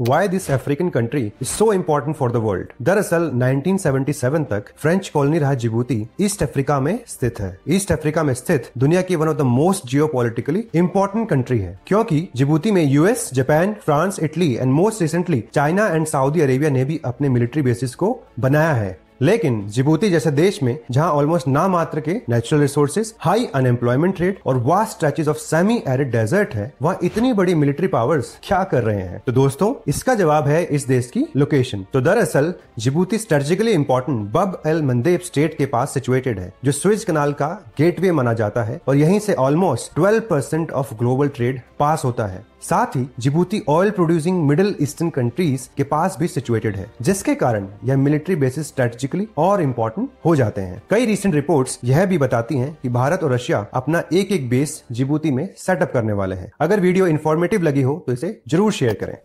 Why this African country is so important for the world दरअसल 1977 तक French colony रहा Djibouti east Africa में स्थित है। ईस्ट अफ्रीका में स्थित दुनिया की one of the most geopolitically important country है। क्योंकि जिबूती में US Japan France Italy and most recently China and Saudi Arabia ने भी अपने मिलिट्री बेसिस को बनाया है। लेकिन जिबूती जैसे देश में, जहाँ ऑलमोस्ट ना मात्र के natural resources high unemployment rate और vast stretches of semi arid desert है, वहाँ इतनी बड़ी मिलिट्री पावर्स क्या कर रहे हैं? तो दोस्तों, इसका जवाब है इस देश की लोकेशन तो दरअसल, Djibouti strategically important Bab el Mandeb strait के पास सिचुएटेड है, जो स्विज कनाल का गेटवे माना जाता है और यहीं से almost twelve percent of global trade पास होता है. साथ ही, Djibouti oil producing Middle Eastern countries के पास भी सिचुएटेड है, जिसके कारण यह मिलिट्री बेसिस स्ट्रेटेजिकली और इम्पोर्टेंट हो जाते हैं। कई रिसेंट रिपोर्ट यह भी बताती है की भारत और रशिया अपना एक एक बेस जिबूती में सेटअप करने वाले हैं। अगर वीडियो इन्फॉर्मेटिव लगी हो तो इसे ज़रूर शेयर करें।